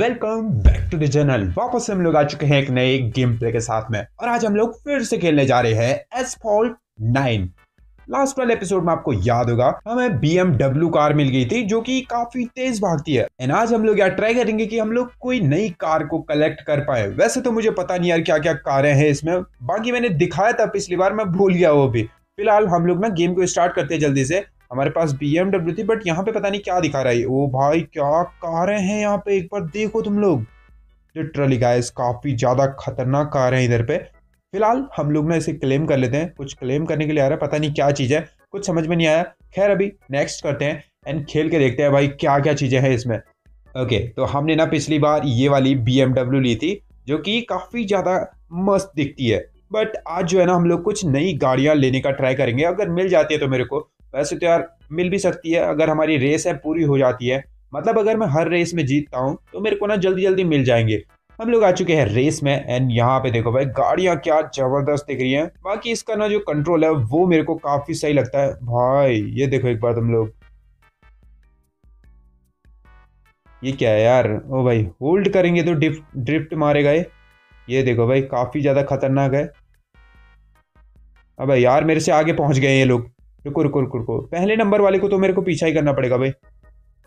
Welcome back to the channel वापस हम लोग आ चुके हैं एक नए गेम प्ले के साथ में। और आज हम लोग फिर से खेलने जा रहे हैं एसफॉल्ट 9 लास्ट वाले एपिसोड में आपको याद होगा, हमें BMW कार मिल गई थी, जो कि काफ़ी तेज भागती है। एंड आज हम लोग यार ट्राई करेंगे कि हम लोग कोई नई कार को कलेक्ट कर पाए। वैसे तो मुझे पता नहीं यार क्या क्या कारें हैं इसमें। बाकी मैंने दिखाया था पिछली बार, मैं भूल गया वो भी। फ़िलहाल हम लोग ना गेम को स्टार्ट करते हैं जल्दी से। हमारे पास बी थी बट यहाँ पे पता नहीं क्या दिखा रहा है। ओ भाई, क्या कारें हैं यहाँ पे? एक बार देखो तुम लोग। लिटरली गाइस काफ़ी ज़्यादा खतरनाक कार है इधर पे। फ़िलहाल, हम लोग ना इसे क्लेम कर लेते हैं। कुछ क्लेम करने के लिए आ रहा है, पता नहीं क्या चीज़ है। कुछ समझ में नहीं आया। खैर, अभी नेक्स्ट करते हैं एंड खेल के देखते हैं भाई क्या क्या चीज़ें हैं इसमें। ओके तो हमने ना पिछली बार ये वाली बी ली थी, जो कि काफ़ी ज़्यादा मस्त दिखती है। बट आज जो है ना, हम लोग कुछ नई गाड़ियाँ लेने का ट्राई करेंगे। अगर मिल जाती है तो मेरे को वैसे तो यार, मिल भी सकती है, अगर हमारी रेस है, पूरी हो जाती है। मतलब अगर मैं हर रेस में जीतता हूँ तो मेरे को ना जल्दी जल्दी मिल जाएँगे। हम लोग आ चुके हैं रेस में एंड यहाँ पे देखो भाई, गाड़ियाँ क्या ज़बरदस्त दिख रही हैं। बाकी इसका ना जो कंट्रोल है, वो मेरे को काफ़ी सही लगता है। भाई, ये देखो एक बार तुम लोग। ये क्या है यार? ओ भाई होल्ड करेंगे तो डिफ ड्रिफ्ट मारेगा ये ये देखो भाई, काफ़ी ज़्यादा खतरनाक है। अब यार, मेरे से आगे पहुँच गए ये लोग। रुको रुको रुको रुको। पहले नंबर वाले को तो मेरे को पीछा ही करना पड़ेगा भाई।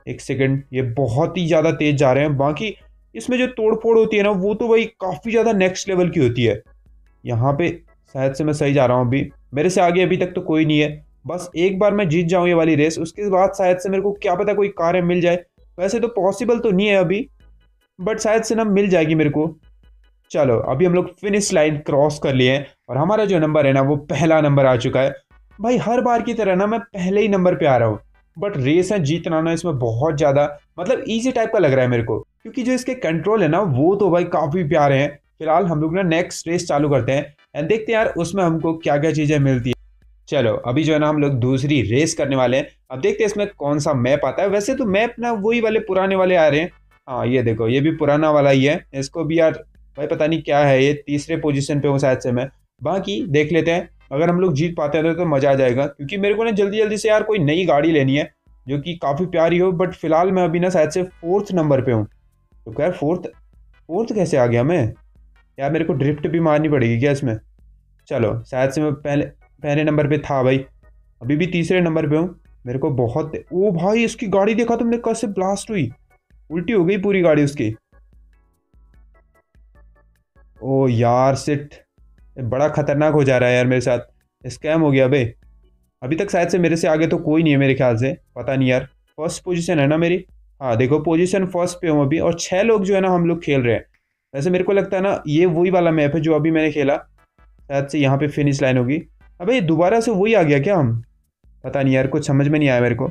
एक सेकंड ये बहुत ही ज़्यादा तेज जा रहे हैं। बाकी इसमें जो तोड़ फोड़ होती है ना, वो तो भाई काफ़ी ज़्यादा नेक्स्ट लेवल की होती है। यहाँ पे शायद से मैं सही जा रहा हूँ अभी। मेरे से आगे अभी तक तो कोई नहीं है। बस एक बार मैं जीत जाऊँ ये वाली रेस उसके बाद शायद से मेरे को क्या पता कोई कार मिल जाए। वैसे तो पॉसिबल तो नहीं है अभी बट शायद से ना मिल जाएगी मेरे को। चलो, अभी हम लोग फिनिश लाइन क्रॉस कर लिए हैं। और हमारा जो नंबर है ना, वो पहला नंबर आ चुका है। भाई, हर बार की तरह ना मैं पहले ही नंबर पे आ रहा हूँ। बट रेस है जीतना ना इसमें बहुत ज़्यादा मतलब इजी टाइप का लग रहा है मेरे को। क्योंकि जो इसके कंट्रोल है ना, वो तो भाई काफ़ी प्यारे हैं। फ़िलहाल हम लोग ना नेक्स्ट रेस चालू करते हैं। एंड देखते हैं यार, उसमें हमको क्या क्या चीज़ें मिलती है। चलो, अभी जो है ना हम लोग दूसरी रेस करने वाले हैं। अब देखते हैं इसमें कौन सा मैप आता है। वैसे तो मैप ना वही वाले पुराने वाले आ रहे हैं। हाँ ये देखो, ये भी पुराना वाला ही है। इसको भी यार, भाई पता नहीं क्या है ये, तीसरे पोजीशन पे हूँ शायद से मैं। बाकी देख लेते हैं। अगर हम लोग जीत पाते हैं तो, तो मज़ा आ जाएगा। क्योंकि मेरे को ना जल्दी जल्दी से यार कोई नई गाड़ी लेनी है जो कि काफ़ी प्यारी हो बट फ़िलहाल मैं अभी ना शायद से फोर्थ नंबर पे हूँ। तो यार फोर्थ फोर्थ कैसे आ गया मैं? यार मेरे को ड्रिफ्ट भी मारनी पड़ेगी क्या इसमें? चलो शायद से मैं पहले पहले नंबर पे था भाई। अभी भी तीसरे नंबर पे हूँ। मेरे को बहुत ओ भाई इसकी गाड़ी देखा तुमने कैसे ब्लास्ट हुई। उल्टी हो गई पूरी गाड़ी उसकी। ओ यार सिट बड़ा खतरनाक हो जा रहा है यार मेरे साथ। स्कैम हो गया भाई अभी तक शायद से मेरे से आगे तो कोई नहीं है मेरे ख्याल से। पता नहीं यार। फ़र्स्ट पोजीशन है ना मेरी? हाँ देखो पोजीशन फ़र्स्ट पे हूँ अभी। और छः लोग जो है ना, हम लोग खेल रहे हैं। वैसे मेरे को लगता है ना, ये वही वाला मैप है जो अभी मैंने खेला। शायद से यहाँ पे फिनिश लाइन होगी। अब अबे दोबारा से वही आ गया क्या हम? पता नहीं यार, कुछ समझ में नहीं आया मेरे को।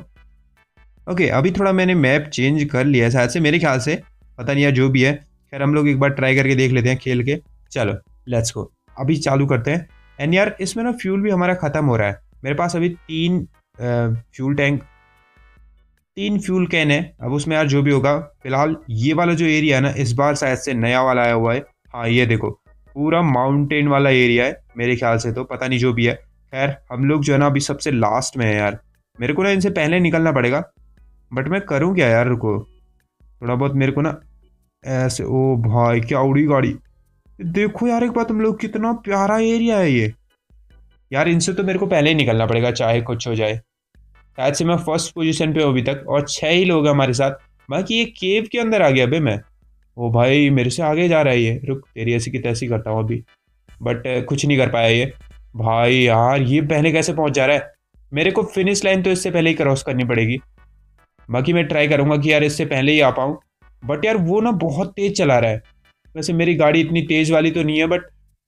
ओके अभी थोड़ा मैंने मैप चेंज कर लिया है शायद से, मेरे ख्याल से। पता नहीं यार, जो भी है। खैर, हम लोग एक बार ट्राई करके देख लेते हैं खेल के। चलो लेट्स गो अभी चालू करते हैं। एंड यार, इसमें ना फ्यूल भी हमारा ख़त्म हो रहा है। मेरे पास अभी तीन फ्यूल टैंक तीन फ्यूल कैन है। अब उसमें यार जो भी होगा, फ़िलहाल ये वाला जो एरिया है ना, इस बार शायद से नया वाला आया हुआ है। हाँ ये देखो, पूरा माउंटेन वाला एरिया है मेरे ख्याल से तो पता नहीं जो भी है। खैर, हम लोग जो है ना अभी सबसे लास्ट में है यार। मेरे को ना इनसे पहले निकलना पड़ेगा। बट मैं करूँ क्या यार, रुको। थोड़ा बहुत मेरे को ना ऐसे, ओ भाई, क्या उड़ी गाड़ी। देखो यार, एक बात तुम लोग, कितना प्यारा एरिया है ये। यार, इनसे तो मेरे को पहले ही निकलना पड़ेगा, चाहे कुछ हो जाए। शायद से मैं फ़र्स्ट पोजीशन पे हूँ अभी तक, और छः ही लोग हैं हमारे साथ। बाकी ये केव के अंदर आ गया अभी मैं। ओ भाई, मेरे से आगे जा रहा है ये। रुक, तेरी ऐसी की तैसी करता हूँ अभी। बट कुछ नहीं कर पाया ये। भाई यार, ये पहले कैसे पहुँच जा रहा है? मेरे को फिनिश लाइन तो इससे पहले ही क्रॉस करनी पड़ेगी। बाकी मैं ट्राई करूँगा कि यार इससे पहले ही आ पाऊँ। बट यार, वो ना बहुत तेज़ चला रहा है। वैसे मेरी गाड़ी इतनी तेज़ वाली तो नहीं है बट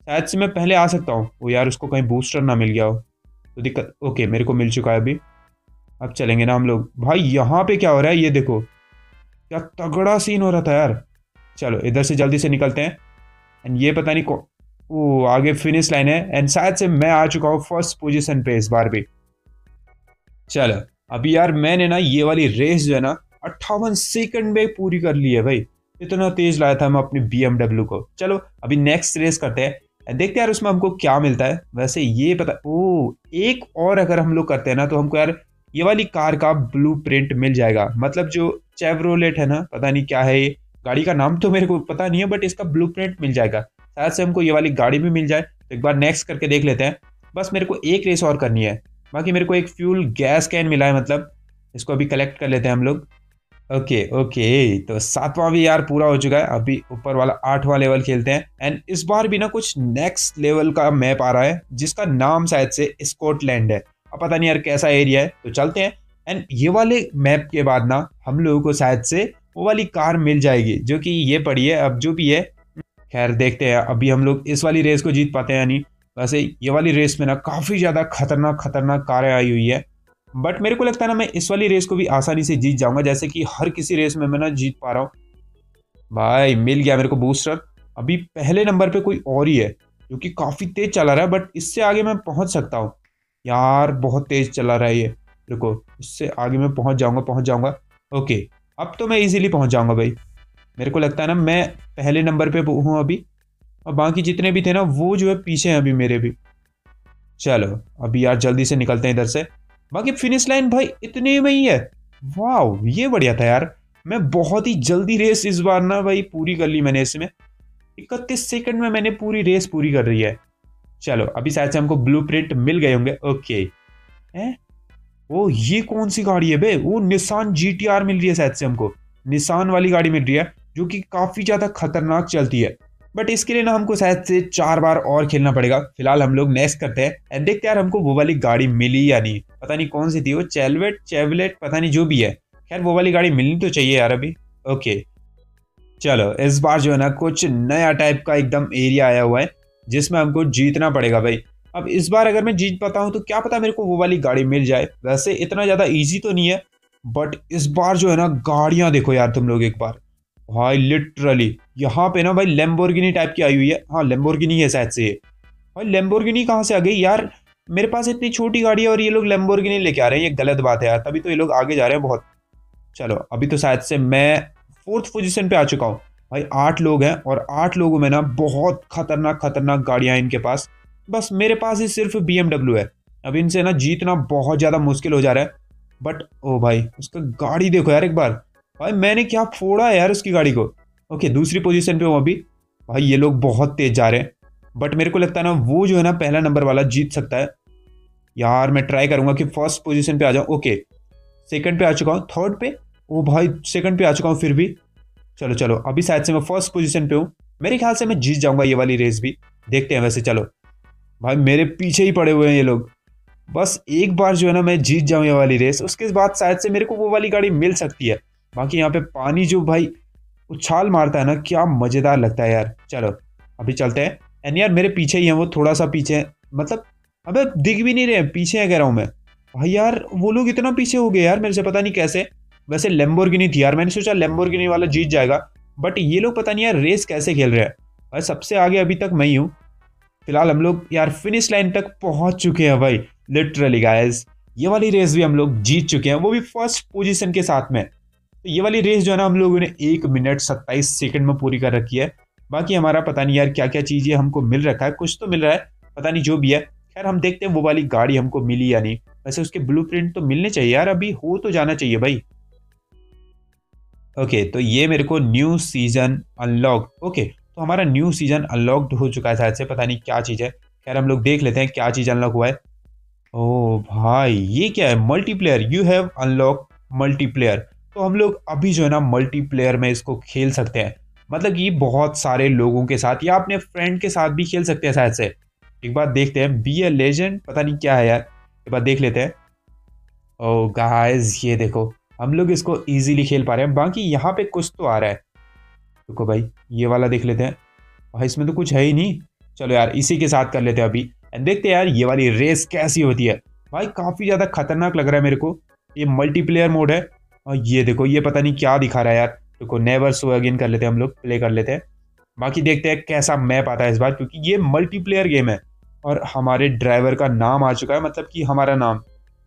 शायद से मैं पहले आ सकता हूँ। वो यार उसको कहीं बूस्टर ना मिल गया हो। तो दिक्कत ओके मेरे को मिल चुका है अभी। अब चलेंगे ना हम लोग। भाई, यहाँ पे क्या हो रहा है? ये देखो। क्या तगड़ा सीन हो रहा था यार। चलो, इधर से जल्दी से निकलते हैं। एंड ये पता नहीं कौन ओ, आगे फिनिश लाइन है। एंड शायद से मैं आ चुका हूँ फ़र्स्ट पोजीशन पे इस बार भी। चलो, अभी यार मैंने ना ये वाली रेस जो है ना, अट्ठावन सेकंड में पूरी कर ली है भाई। इतना तेज लाया था हम अपनी बी को। चलो, अभी नेक्स्ट रेस करते हैं। देखते यार उसमें हमको क्या मिलता है। वैसे ये पता, ओ, एक और अगर हम लोग करते हैं ना तो हमको यार ये वाली कार का ब्लू प्रिंट मिल जाएगा। मतलब जो चेवरोलेट है ना, पता नहीं क्या है ये। गाड़ी का नाम तो मेरे को पता नहीं है बट इसका ब्लू मिल जाएगा। शायद से हमको ये वाली गाड़ी भी मिल जाए। तो एक बार नेक्स्ट करके देख लेते हैं। बस मेरे को एक रेस और करनी है। बाकी मेरे को एक फ्यूल गैस कैन मिला है मतलब। इसको अभी कलेक्ट कर लेते हैं हम लोग। ओके ओके तो सातवां भी यार पूरा हो चुका है। अभी ऊपर वाला आठवां लेवल खेलते हैं। एंड इस बार भी ना कुछ नेक्स्ट लेवल का मैप आ रहा है, जिसका नाम शायद से स्कॉटलैंड है। अब पता नहीं यार कैसा एरिया है तो चलते हैं। एंड ये वाले मैप के बाद ना हम लोगों को शायद से वो वाली कार मिल जाएगी, जो कि ये पड़ी है, अब जो भी है। खैर, देखते हैं। अभी हम लोग इस वाली रेस को जीत पाते हैं यानी वैसे ये वाली रेस में ना काफ़ी ज़्यादा खतरनाक खतरनाक कारें आई हुई है। बट मेरे को लगता है ना, मैं इस वाली रेस को भी आसानी से जीत जाऊँगा, जैसे कि हर किसी रेस में मैं ना जीत पा रहा हूँ। भाई, मिल गया मेरे को बूस्टर अभी पहले नंबर पे कोई और ही है, जो कि काफ़ी तेज चला रहा है बट इससे आगे मैं पहुँच सकता हूँ। यार, बहुत तेज चला रहा है ये देखो इससे आगे मैं पहुँच जाऊँगा पहुँच जाऊँगा। ओके अब तो मैं इजीली पहुँच जाऊँगा भाई। मेरे को लगता है ना, मैं पहले नंबर पे हूँ अभी। और बाकी जितने भी थे ना, वो जो है पीछे हैं अभी मेरे भी। चलो अभी यार जल्दी से निकलते हैं इधर से। बाकी फिनिश लाइन भाई इतने में ही है। वाह ये बढ़िया था यार। मैं बहुत ही जल्दी रेस इस बार ना भाई पूरी कर ली मैंने इसमें। इकतीस सेकंड में मैंने पूरी रेस पूरी कर रही है। चलो, अभी शायद से हमको ब्लू मिल गए होंगे। ओके हैं? ओ, ये कौन सी गाड़ी है बे? वो निशान जी मिल रही है शायद से हमको। निशान वाली गाड़ी मिल रही है, जो कि काफ़ी ज़्यादा खतरनाक चलती है। बट इसके लिए ना हमको शायद से चार बार और खेलना पड़ेगा। फ़िलहाल हम लोग नेक्स्ट करते हैं। एंड देखते यार हमको वो वाली गाड़ी मिली या नहीं। पता नहीं कौन सी थी वो चेलवेट चेवलेट पता नहीं जो भी है। खैर, वो वाली गाड़ी मिलनी तो चाहिए यार अभी। ओके चलो, इस बार जो है ना कुछ नया टाइप का एकदम एरिया आया हुआ है, जिसमें हमको जीतना पड़ेगा भाई। अब इस बार अगर मैं जीत पाता हूँ तो क्या पता मेरे को वो वाली गाड़ी मिल जाए। वैसे इतना ज़्यादा ईजी तो नहीं है बट इस बार जो है ना गाड़ियाँ देखो यार तुम लोग एक बार। भाई लिटरली यहाँ पे ना भाई लेम्बोर्गिनी टाइप की आई हुई है। हाँ लेम्बोर्गिनी है शायद से भाई लेम्बोर्गिनी कहाँ से आ गई? यार, मेरे पास इतनी छोटी गाड़ी है और ये लोग लेम्बोर्गिनी लेके आ रहे हैं। ये गलत बात है यार। तभी तो ये लोग आगे जा रहे हैं बहुत। चलो, अभी तो शायद से मैं फोर्थ पोजीशन पे आ चुका हूँ। भाई, आठ लोग हैं और आठ लोगों में ना बहुत खतरनाक खतरनाक गाड़ियाँ इनके पास। बस मेरे पास ही सिर्फ़ बी है। अब इनसे ना जीतना बहुत ज़्यादा मुश्किल हो जा रहा है। बट ओ भाई, उसका गाड़ी देखो यार एक बार। भाई, मैंने क्या फोड़ा यार उसकी गाड़ी को? ओके दूसरी पोजीशन पे हूँ अभी। भाई, ये लोग बहुत तेज जा रहे हैं। बट मेरे को लगता है ना, वो जो है ना, पहला नंबर वाला जीत सकता है। यार, मैं ट्राई करूँगा कि फ़र्स्ट पोजीशन पे आ जाऊँ। ओके सेकंड पे आ चुका हूँ। थर्ड पे? ओ भाई सेकंड पे आ चुका हूँ फिर भी। चलो चलो, अभी शायद से मैं फ़र्स्ट पोजीशन पे हूँ। मेरे ख्याल से मैं जीत जाऊँगा ये वाली रेस भी। देखते हैं वैसे, चलो। भाई, मेरे पीछे ही पड़े हुए हैं ये लोग। बस एक बार जो है ना, मैं जीत जाऊँ ये वाली रेस उसके बाद शायद से मेरे को वो वाली गाड़ी मिल सकती है। बाकी यहाँ पे पानी जो भाई उछाल मारता है ना, क्या मज़ेदार लगता है यार। चलो, अभी चलते हैं। एंड यार, मेरे पीछे ही हैं, वो थोड़ा सा पीछे है। मतलब अबे, दिख भी नहीं रहे पीछे है, कह रहा हूँ मैं। भाई यार, वो लोग इतना पीछे हो गए यार, मेरे से पता नहीं कैसे। वैसे लेम्बोर्गिनी थी यार, मैंने सोचा लेम्बोर्गिनी वाला जीत जाएगा। बट ये लोग पता नहीं यार रेस कैसे खेल रहे हैं। भाई, सबसे आगे अभी तक मैं ही हूँ। फ़िलहाल हम लोग यार फिनिश लाइन तक पहुँच चुके हैं भाई। लिटरली गाइस ये वाली रेस भी हम लोग जीत चुके हैं। वो भी फ़र्स्ट पोजीशन के साथ में। तो ये वाली रेस जो है ना हम लोगों ने एक मिनट सत्ताईस सेकंड में पूरी कर रखी है। बाकी हमारा पता नहीं यार क्या क्या चीज़ें हमको मिल रखा है। कुछ तो मिल रहा है, पता नहीं जो भी है। खैर, हम देखते हैं वो वाली गाड़ी हमको मिली या नहीं। वैसे उसके ब्लू तो मिलने चाहिए यार, अभी हो तो जाना चाहिए भाई। ओके तो ये मेरे को न्यू सीज़न अनलॉक ओके तो हमारा न्यू सीज़न अनलॉक्ड हो चुका है, शायद से पता नहीं क्या चीज़ है। खैर, हम लोग देख लेते हैं क्या चीज़ अनलॉक हुआ है। ओ भाई, ये क्या है? Multiplayer you have unlock multiplayer तो हम लोग अभी जो है ना मल्टीप्लेयर में इसको खेल सकते हैं। मतलब कि बहुत सारे लोगों के साथ या अपने फ्रेंड के साथ भी खेल सकते हैं शायद से। एक बार देखते हैं। बी ए लेजेंड पता नहीं क्या है यार। एक बार देख लेते हैं। ओ गाइस ये देखो। हम लोग इसको इजीली खेल पा रहे हैं। बाकी यहाँ पे कुछ तो आ रहा है। रुको भाई, ये वाला देख लेते हैं। भाई, इसमें तो कुछ है ही नहीं। चलो यार, इसी के साथ कर लेते हैं अभी। एंड देखते हैं यार, ये वाली रेस कैसी होती है। भाई, काफ़ी ज़्यादा खतरनाक लग रहा है मेरे को। ये मल्टीप्लेयर मोड है। और ये देखो, ये पता नहीं क्या दिखा रहा है यार। देखो नेवर सो अगेन कर लेते हैं हम लोग प्ले कर लेते हैं। बाकी देखते हैं कैसा मैप आता है इस बार, क्योंकि ये मल्टीप्लेयर गेम है। और हमारे ड्राइवर का नाम आ चुका है मतलब कि हमारा नाम।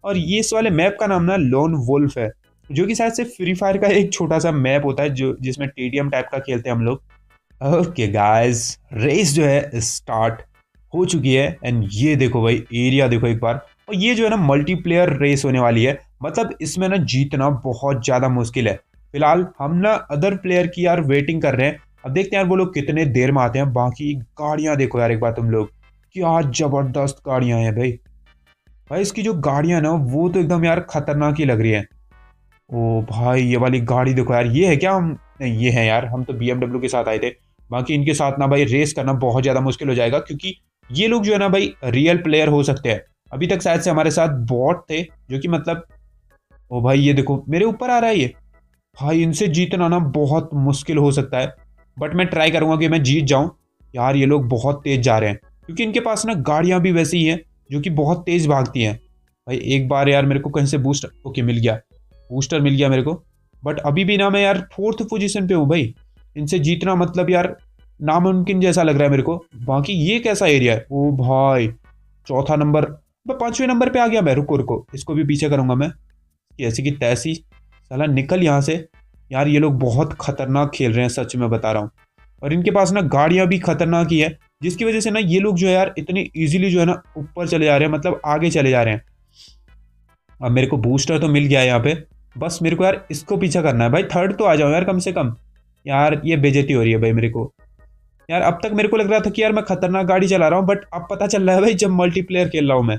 और ये इस वाले मैप का नाम ना लोन वुल्फ है, जो कि शायद से फ्री फायर का एक छोटा सा मैप होता है, जो, जिसमें टीडीएम टाइप का खेलते हैं हम लोग। ओके गाइस रेस जो है स्टार्ट हो चुकी है। एंड ये देखो भाई एरिया देखो एक बार। और ये जो है ना मल्टीप्लेयर रेस होने वाली है। मतलब इसमें ना जीतना बहुत ज़्यादा मुश्किल है। फ़िलहाल हम ना अदर प्लेयर की यार वेटिंग कर रहे हैं। अब देखते हैं यार वो लोग कितने देर में आते हैं। बाकी गाड़ियाँ देखो यार एक बार तुम लोग। क्या ज़बरदस्त गाड़ियाँ हैं भाई। भाई इसकी जो गाड़ियाँ ना, वो तो एकदम यार खतरनाक ही लग रही है। ओ भाई, ये वाली गाड़ी देखो यार, ये है क्या? हम, नहीं, ये है यार, हम तो बी के साथ आए थे। बाकी इनके साथ ना भाई रेस करना बहुत ज़्यादा मुश्किल हो जाएगा, क्योंकि ये लोग जो है ना भाई रियल प्लेयर हो सकते हैं। अभी तक शायद से हमारे साथ बॉट थे, जो कि मतलब ओ भाई, ये देखो, मेरे ऊपर आ रहा है ये। भाई, इनसे जीतना ना बहुत मुश्किल हो सकता है। बट मैं ट्राई करूँगा कि मैं जीत जाऊँ। यार, ये लोग बहुत तेज जा रहे हैं। क्योंकि इनके पास ना गाड़ियाँ भी वैसी ही हैं, जो कि बहुत तेज भागती हैं। भाई, एक बार यार मेरे को कहीं से बूस्टर ओके मिल गया। बूस्टर मिल गया मेरे को। बट अभी भी ना मैं यार फोर्थ पोजीशन पे हूँ भाई। इनसे जीतना मतलब यार नामुमकिन जैसा लग रहा है मेरे को। बाकी ये कैसा एरिया है? ओ भाई, चौथा नंबर पाँचवें नंबर पे आ गया मैं। रुको रुको, इसको भी पीछे करूँगा मैं। ऐसी की तैसी साला निकल यहाँ से। यार, ये लोग बहुत खतरनाक खेल रहे हैं, सच में बता रहा हूँ। और इनके पास ना गाड़ियाँ भी खतरनाक ही है, जिसकी वजह से ना ये लोग जो है यार, इतनी ईजिली जो है ना ऊपर चले जा रहे हैं मतलब आगे चले जा रहे हैं। अब मेरे को बूस्टर तो मिल गया है यहाँ पे। बस मेरे को यार इसको पीछा करना है। भाई थर्ड तो आ जाओ यार कम से कम। यार, ये बेजती हो रही है भाई मेरे को। यार, अब तक मेरे को लग रहा था कि यार मैं खतरनाक गाड़ी चला रहा हूँ बट अब पता चल रहा है भाई जब मल्टीप्लेयर खेल रहा हूँ मैं।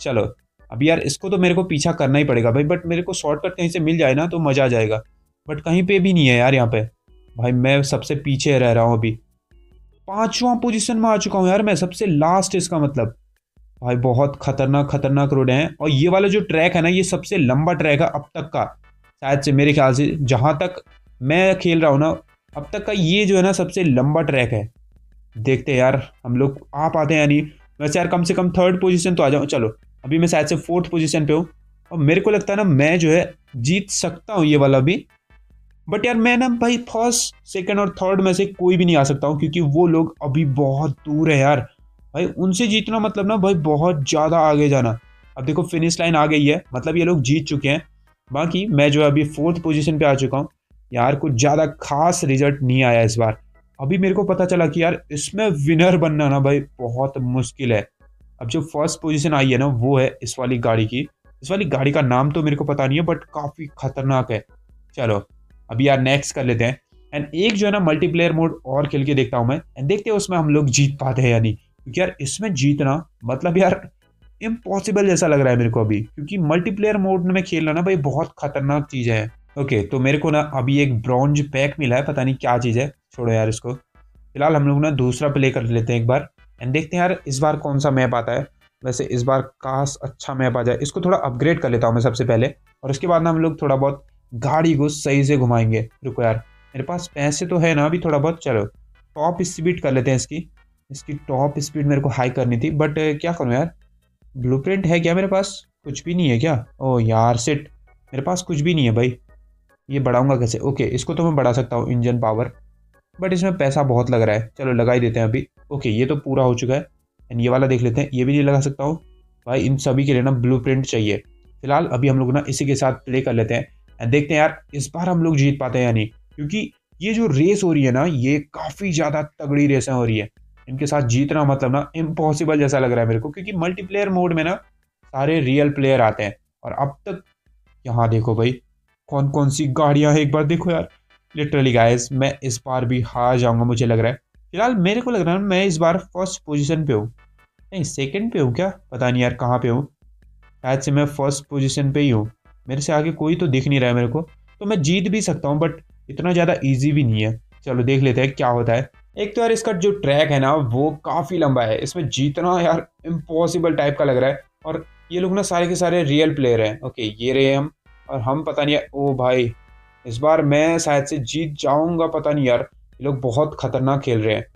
चलो। अब यार इसको तो मेरे को पीछा करना ही पड़ेगा भाई बट मेरे को शॉर्टकट कहीं से मिल जाए ना तो मज़ा आ जाएगा। बट कहीं पे भी नहीं है यार यहाँ पे। भाई मैं सबसे पीछे रह रहा हूँ अभी। पाँचवा पोजीशन में आ चुका हूँ यार मैं, सबसे लास्ट इसका मतलब। भाई बहुत खतरनाक खतरनाक रोड हैं। और ये वाला जो ट्रैक है ना, ये सबसे लंबा ट्रैक है अब तक का। शायद से मेरे ख्याल से जहाँ तक मैं खेल रहा हूँ ना, अब तक का ये जो है ना सबसे लंबा ट्रैक है। देखते यार हम लोग आ पाते हैं यानी वैसे यार कम से कम थर्ड पोजीशन तो आ जाऊँ। चलो अभी मैं शायद से फोर्थ पोजीशन पे हूँ। और मेरे को लगता है ना, मैं जो है, जीत सकता हूँ ये वाला भी। बट यार, मैं ना भाई फ़र्स्ट सेकंड और थर्ड में से कोई भी नहीं आ सकता हूँ, क्योंकि वो लोग अभी बहुत दूर है यार। भाई, उनसे जीतना मतलब ना भाई बहुत ज़्यादा आगे जाना। अब देखो फिनिश लाइन आ गई है मतलब ये लोग जीत चुके हैं। बाकी मैं जो है अभी फोर्थ पोजीशन पे आ चुका हूँ। यार, कुछ ज़्यादा खास रिज़ल्ट नहीं आया इस बार। अभी मेरे को पता चला कि यार, इसमें विनर बनना ना भाई बहुत मुश्किल है। अब जो फ़र्स्ट पोजीशन आई है ना, वो है इस वाली गाड़ी की। इस वाली गाड़ी का नाम तो मेरे को पता नहीं है बट काफ़ी खतरनाक है। चलो अभी यार नेक्स्ट कर लेते हैं। एंड एक जो है ना मल्टीप्लेयर मोड और खेल के देखता हूँ मैं। एंड देखते हैं उसमें हम लोग जीत पाते हैं या नहीं। क्योंकि यार इसमें जीतना मतलब यार इम्पॉसिबल जैसा लग रहा है मेरे को अभी। क्योंकि मल्टीप्लेयर मोड में खेलना ना भाई बहुत खतरनाक चीज़ है। ओके तो मेरे को ना अभी एक ब्रॉन्ज पैक मिला है, पता नहीं क्या चीज़ है। छोड़ो यार इसको। फ़िलहाल हम लोग ना दूसरा प्ले कर लेते हैं एक बार। एंड देखते हैं यार, इस बार कौन सा मैप आता है। वैसे इस बार काश अच्छा मैप आ जाए। इसको थोड़ा अपग्रेड कर लेता हूँ मैं सबसे पहले। और उसके बाद ना हम लोग थोड़ा बहुत गाड़ी को सही से घुमाएँगे। रुको यार, मेरे पास पैसे तो है ना, अभी थोड़ा बहुत, चलो। टॉप स्पीड कर लेते हैं इसकी। इसकी टॉप स्पीड मेरे को हाई करनी थी। बट क्या करूँ यार? ब्लूप्रिंट है क्या मेरे पास? कुछ भी नहीं है क्या? ओ यार सिट मेरे पास कुछ भी नहीं है भाई। ये बढ़ाऊँगा कैसे? ओके इसको तो मैं बढ़ा सकता हूँ इंजन पावर बट इसमें पैसा बहुत लग रहा है। चलो, लगा ही देते हैं अभी। ओके ये तो पूरा हो चुका है। एंड ये वाला देख लेते हैं। ये भी नहीं लगा सकता हूँ। भाई, इन सभी के लिए ना ब्लू चाहिए। फ़िलहाल अभी हम लोग ना इसी के साथ प्ले कर लेते हैं। एंड देखते हैं यार, इस बार हम लोग जीत पाते हैं या नहीं? क्योंकि ये जो रेस हो रही है ना, ये काफ़ी ज़्यादा तगड़ी रेसें हो रही है। इनके साथ जीतना मतलब ना इम्पॉसिबल जैसा लग रहा है मेरे को, क्योंकि मल्टीप्लेयर मोड में ना सारे रियल प्लेयर आते हैं। और अब तक, यहाँ देखो भाई कौन कौन सी गाड़ियाँ हैं? एक बार देखो यार। लिटरली गाइस मैं इस बार भी हार जाऊँगा, मुझे लग रहा है। फ़िलहाल मेरे को लग रहा है मैं इस बार फ़र्स्ट पोजीशन पे हूँ। नहीं सेकंड पे हूँ क्या? पता नहीं यार कहाँ पे हूँ। शायद से मैं फ़र्स्ट पोजीशन पे ही हूँ। मेरे से आगे कोई तो दिख नहीं रहा है मेरे को। तो मैं जीत भी सकता हूँ बट इतना ज़्यादा ईजी भी नहीं है। चलो देख लेते हैं क्या होता है। एक तो यार इसका जो ट्रैक है ना, वो काफ़ी लंबा है। इसमें जीतना यार इम्पॉसिबल टाइप का लग रहा है। और ये लोग ना सारे के सारे रियल प्लेयर हैं। ओके ये रहे हम, और हम पता नहीं ओ भाई, इस बार मैं शायद से जीत जाऊँगा, पता नहीं यार। ये लोग बहुत खतरनाक खेल रहे हैं।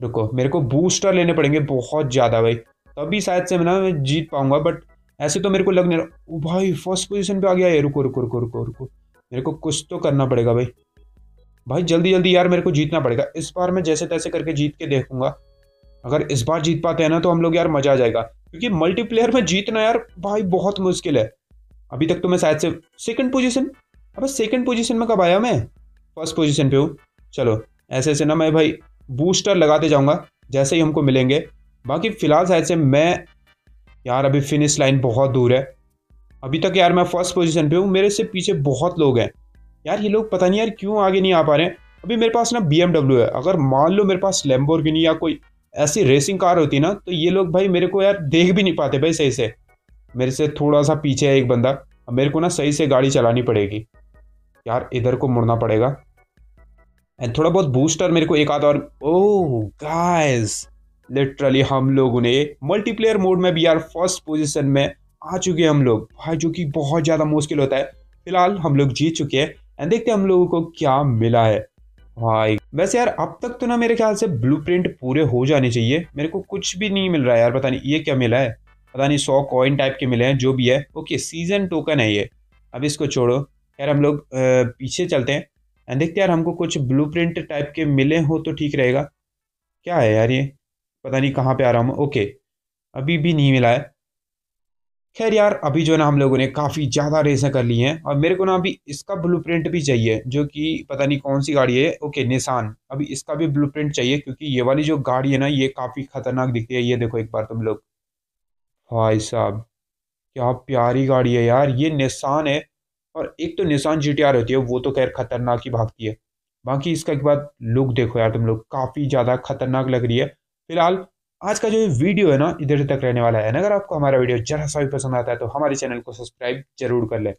रुको, मेरे को बूस्टर लेने पड़ेंगे बहुत ज़्यादा भाई। तभी शायद से मैं मैं जीत पाऊँगा बट ऐसे तो मेरे को लग नहीं रहा। भाई फ़र्स्ट पोजीशन पे आ गया ये। रुको रुको रुको रुको रुको। मेरे को कुछ तो करना पड़ेगा भाई। भाई जल्दी जल्दी यार मेरे को जीतना पड़ेगा। इस बार मैं जैसे तैसे करके जीत के देखूँगा। अगर इस बार जीत पाते हैं ना तो हम लोग यार मज़ा आ जाएगा। क्योंकि मल्टीप्लेयर में जीतना यार भाई बहुत मुश्किल है। अभी तक तो मैं शायद से सेकंड पोजीशन अब सेकंड पोजीशन में कब आया मैं? फ़र्स्ट पोजीशन पे हूँ। चलो, ऐसे ऐसे ना मैं भाई बूस्टर लगाते जाऊँगा, जैसे ही हमको मिलेंगे। बाकी फ़िलहाल शायद से मैं, यार अभी फिनिश लाइन बहुत दूर है। अभी तक यार मैं फ़र्स्ट पोजीशन पे हूँ, मेरे से पीछे बहुत लोग हैं। यार ये लोग पता नहीं यार क्यों आगे नहीं आ पा रहे हैं। अभी मेरे पास ना बीएमडब्ल्यू है, अगर मान लो मेरे पास लेम्बोर्गिनी या कोई ऐसी रेसिंग कार होती ना तो ये लोग भाई मेरे को यार देख भी नहीं पाते भाई सही से। मेरे से थोड़ा सा पीछे है एक बंदा, अब मेरे को ना सही से गाड़ी चलानी पड़ेगी। यार इधर को मुड़ना पड़ेगा। एंड थोड़ा बहुत बूस्टर मेरे को एक आध और ओह गाइस लिटरली हम लोगों ने मल्टीप्लेयर मोड में भी यार फ़र्स्ट पोजीशन में आ चुके हैं हम लोग। भाई, जो कि बहुत ज़्यादा मुश्किल होता है। फ़िलहाल हम लोग जीत चुके हैं। एंड देखते हैं हम लोगों को क्या मिला है। भाई, वैसे यार अब तक तो ना मेरे ख्याल से ब्लूप्रिंट पूरे हो जाने चाहिए। मेरे को कुछ भी नहीं मिल रहा है यार, पता नहीं ये क्या मिला है। पता नहीं सौ कॉइन टाइप के मिले हैं, जो भी है। ओके सीज़न टोकन है ये। अब इसको छोड़ो। यार हम लोग पीछे चलते हैं। देखते यार, हमको कुछ ब्लूप्रिंट टाइप के मिले हो तो ठीक रहेगा। क्या है यार ये? पता नहीं कहाँ पे आ रहा हूँ ओके अभी भी नहीं मिला है। खैर यार, अभी जो ना हम लोगों ने काफ़ी ज़्यादा रेसें कर ली हैं। और मेरे को ना अभी इसका ब्लूप्रिंट भी चाहिए, जो कि पता नहीं कौन सी गाड़ी है। ओके निशान अभी इसका भी ब्लूप्रिंट चाहिए, क्योंकि ये वाली जो गाड़ी है ना, ये काफ़ी ख़तरनाक दिखती है। ये देखो एक बार तुम लोग। भाई साहब, क्या प्यारी गाड़ी है यार। ये निशान है। और एक तो निशान जी टी होती है, वो तो खैर ख़तरनाक ही भागती है। बाकी इसका एक बात लुक देखो यार तुम लोग, काफ़ी ज़्यादा खतरनाक लग रही है। फ़िलहाल, आज का जो वीडियो है ना, इधर तक रहने वाला है अगर आपको हमारा वीडियो जरा सा भी पसंद आता है तो हमारे चैनल को सब्सक्राइब ज़रूर कर ले।